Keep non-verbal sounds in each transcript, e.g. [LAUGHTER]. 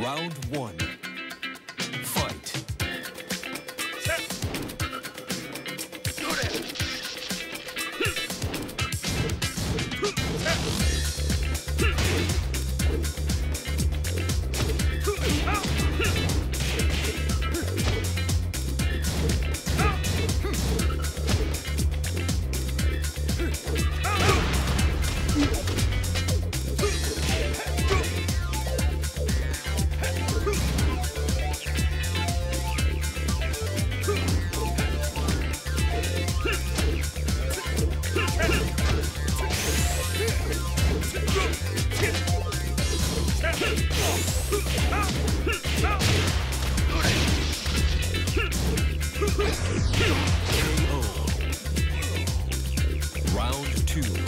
Round one. Round two.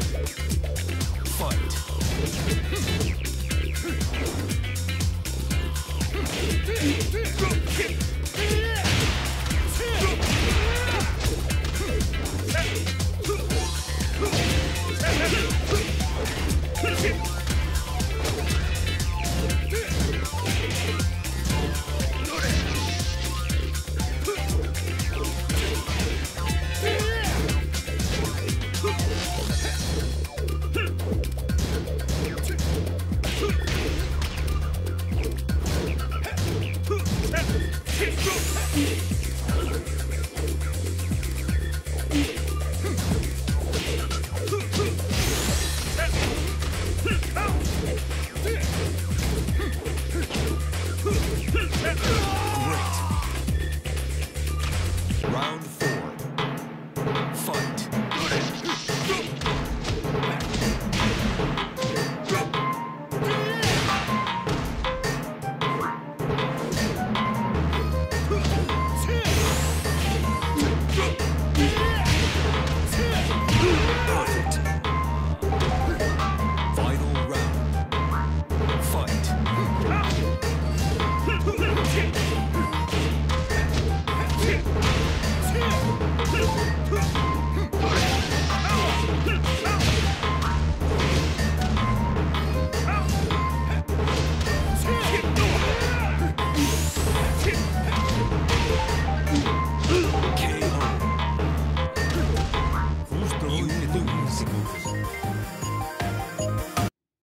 Three. Fight. [LAUGHS] Great. Woo!